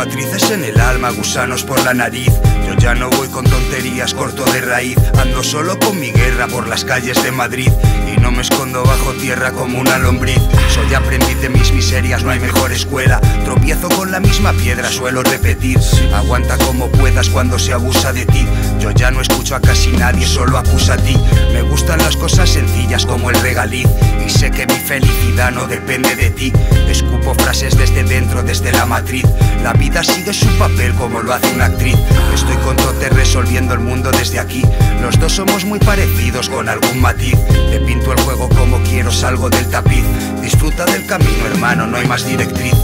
Cicatrices en el alma, gusanos por la nariz. Yo ya no voy con tonterías, corto de raíz. Ando solo con mi guerra por las calles de Madrid. Y no me escondo bajo tierra como una lombriz. Soy aprendiz de mis miserias, no hay mejor escuela. Tropiezo con la misma piedra, suelo repetir. Aguanta como puedas cuando se abusa de ti. Yo ya no escucho a casi nadie, solo acusa a ti. Me gustan las cosas sencillas como el regaliz. Y sé que mi felicidad no depende de ti. Escupo frases desde dentro, desde la matriz. La vida sigue su papel como lo hace una actriz. Estoy con Tote resolviendo el mundo desde aquí. Los dos somos muy parecidos con algún matiz. Te pinto el juego como quiero, salgo del tapiz. Disfruta del camino, hermano, no hay más directriz.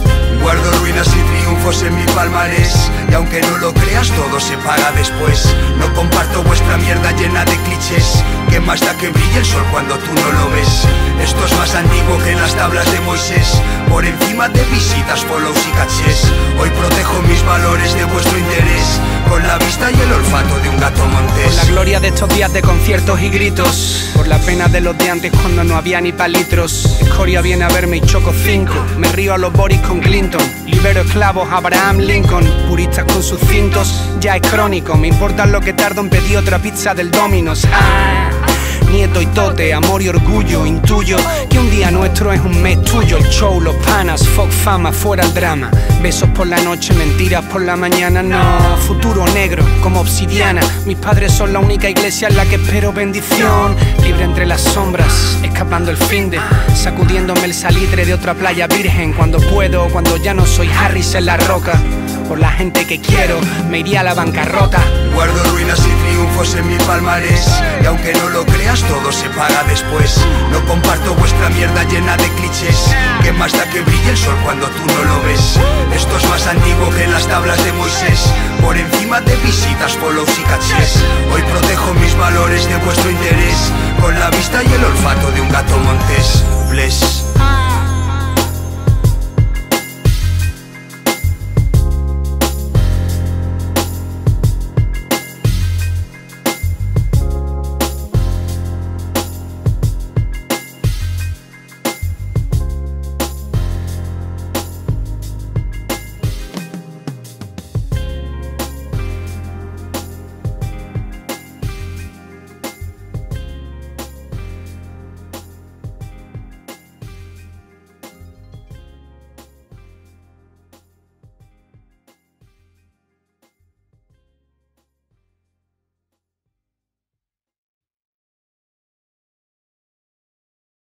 Guardo ruinas y triunfos en mi palmarés. Y aunque no lo creas, todo se paga después. No comparto vuestra mierda llena de clichés. Que más da que brille el sol cuando tú no lo ves. Esto es más antiguo que las tablas de Moisés. Por encima de visitas, follows y cachés. Hoy protejo mis valores de vuestro interés. Con la y el olfato de un gato montés. Por la gloria de estos días de conciertos y gritos. Por la pena de los de antes cuando no había ni palitros. Escoria viene a verme y choco cinco. Me río a los Boris con Clinton. Libero esclavos, Abraham Lincoln. Puristas con sus cintos, ya es crónico. Me importa lo que tardo en pedir otra pizza del Domino's. Ah. Nieto y tote, amor y orgullo, intuyo nuestro es un mes tuyo. El show, los panas, fuck fama, fuera el drama. Besos por la noche, mentiras por la mañana, no. Futuro negro, como obsidiana. Mis padres son la única iglesia en la que espero bendición. Libre entre las sombras, escapando el fin de. Sacudiéndome el salitre de otra playa virgen. Cuando puedo, cuando ya no soy Harris en la roca. Por la gente que quiero, me iría a la bancarrota. En mi palmarés. Y aunque no lo creas todo se paga después. No comparto vuestra mierda llena de clichés. Que más da que brille el sol cuando tú no lo ves. Esto es más antiguo que las tablas de Moisés. Por encima de visitas, follows y cachés Hoy protejo mis valores de vuestro interés. Con la vista y el olfato de un gato montés. Bless